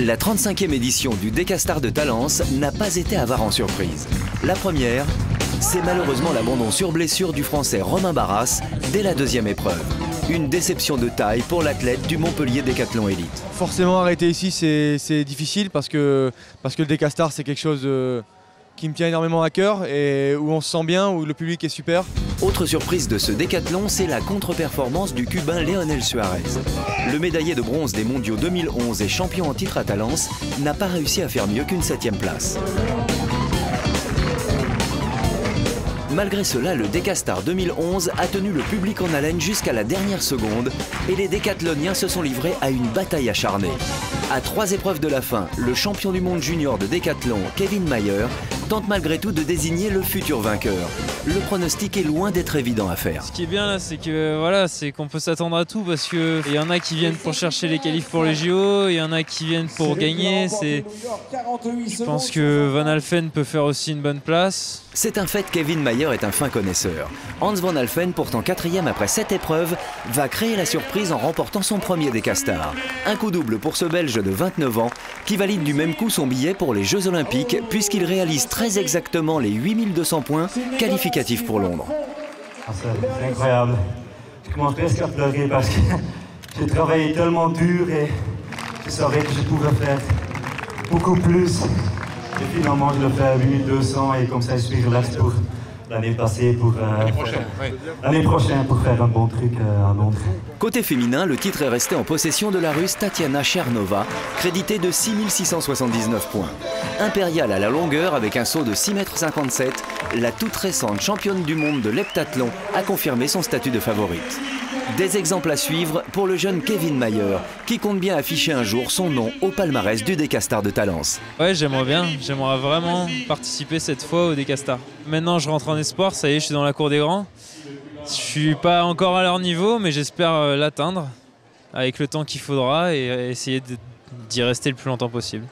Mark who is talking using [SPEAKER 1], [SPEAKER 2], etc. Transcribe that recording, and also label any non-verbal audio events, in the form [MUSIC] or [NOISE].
[SPEAKER 1] La 35e édition du Décastar de Talence n'a pas été avare en surprise. La première, c'est malheureusement l'abandon sur blessure du Français Romain Barras dès la deuxième épreuve. Une déception de taille pour l'athlète du Montpellier Décathlon Elite.
[SPEAKER 2] Forcément arrêter ici c'est difficile parce que, parce que le Décastar c'est quelque chose de qui me tient énormément à cœur et où on se sent bien, où le public est super.
[SPEAKER 1] Autre surprise de ce décathlon, c'est la contre-performance du Cubain Leonel Suarez. Le médaillé de bronze des mondiaux 2011 et champion en titre à Talence n'a pas réussi à faire mieux qu'une septième place. Malgré cela, le Décastar 2011 a tenu le public en haleine jusqu'à la dernière seconde et les décathloniens se sont livrés à une bataille acharnée. À trois épreuves de la fin, le champion du monde junior de décathlon, Kevin Mayer, tente malgré tout de désigner le futur vainqueur. Le pronostic est loin d'être évident à faire.
[SPEAKER 3] Ce qui est bien là, c'est que voilà, c'est qu'on peut s'attendre à tout parce que il y en a qui viennent pour chercher les qualifs pour les JO, il y en a qui viennent pour gagner. C'est, je pense que Van Alphen peut faire aussi une bonne place.
[SPEAKER 1] C'est un fait, Kevin Mayer est un fin connaisseur. Hans Van Alphen, pourtant quatrième après sept épreuves, va créer la surprise en remportant son premier des castars. Un coup double pour ce Belge de 29 ans qui valide du même coup son billet pour les Jeux Olympiques puisqu'il réalise très exactement les 8200 points qualificatifs pour Londres.
[SPEAKER 4] Ah, c'est incroyable. Je commence presque à pleurer parce que [LAUGHS] j'ai travaillé tellement dur et je savais que je pouvais faire beaucoup plus. Et finalement, je le fais à 8200 et comme ça, je suis relax pour l'année passée pour euh, l'année prochaine, pour faire un bon truc euh, à Londres.
[SPEAKER 1] Côté féminin, le titre est resté en possession de la russe Tatiana Chernova, créditée de 6679 points. Impériale à la longueur avec un saut de 6,57 m, la toute récente championne du monde de l'heptathlon a confirmé son statut de favorite. Des exemples à suivre pour le jeune Kevin Mayer, qui compte bien afficher un jour son nom au palmarès du Décastar de Talence.
[SPEAKER 3] Ouais, j'aimerais bien, j'aimerais vraiment participer cette fois au Décastar. Maintenant, je rentre en espoir, ça y est, je suis dans la cour des grands. Je suis pas encore à leur niveau, mais j'espère euh, l'atteindre avec le temps qu'il faudra et essayer d'y rester le plus longtemps possible.